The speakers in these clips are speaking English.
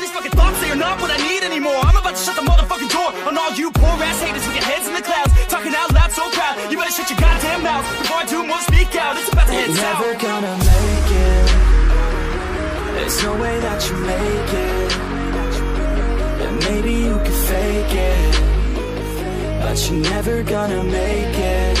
All these fucking thoughts, they are not what I need anymore I'm about to shut the motherfucking door On all you poor ass haters with your heads in the clouds Talking out loud so proud You better shut your goddamn mouth Before I do more, speak out It's about to head south Never gonna make it. There's no way that you make it. And maybe you can fake it. But you're never gonna make it.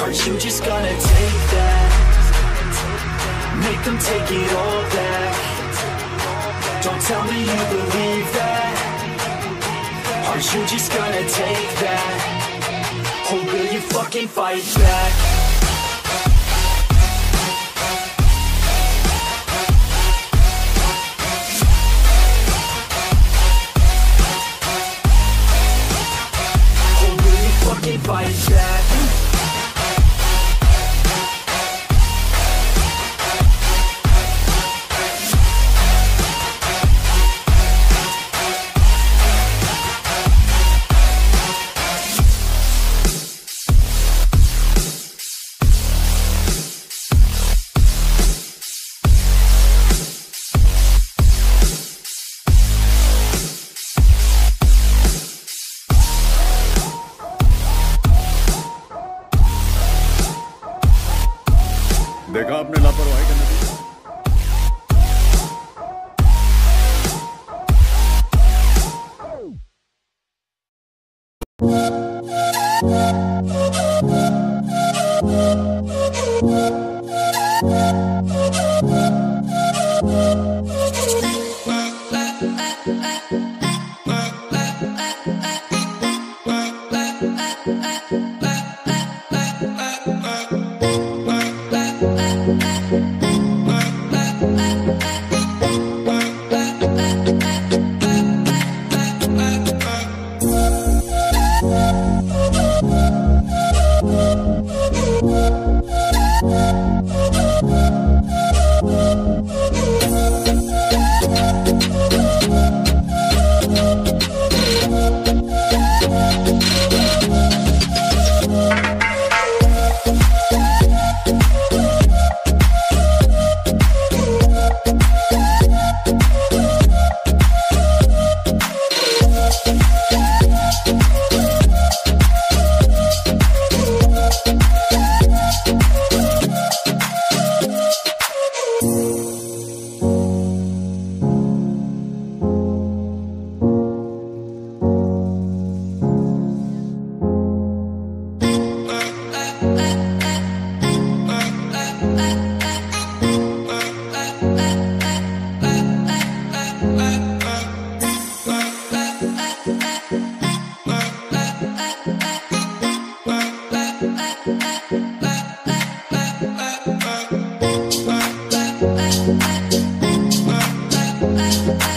Are you just gonna take that? Make them take it all back. Don't tell me you believe that. Are you just gonna take that? Or will you fucking fight back? Or will you fucking fight back? देखा आपने लापरवाही करने नतीजा I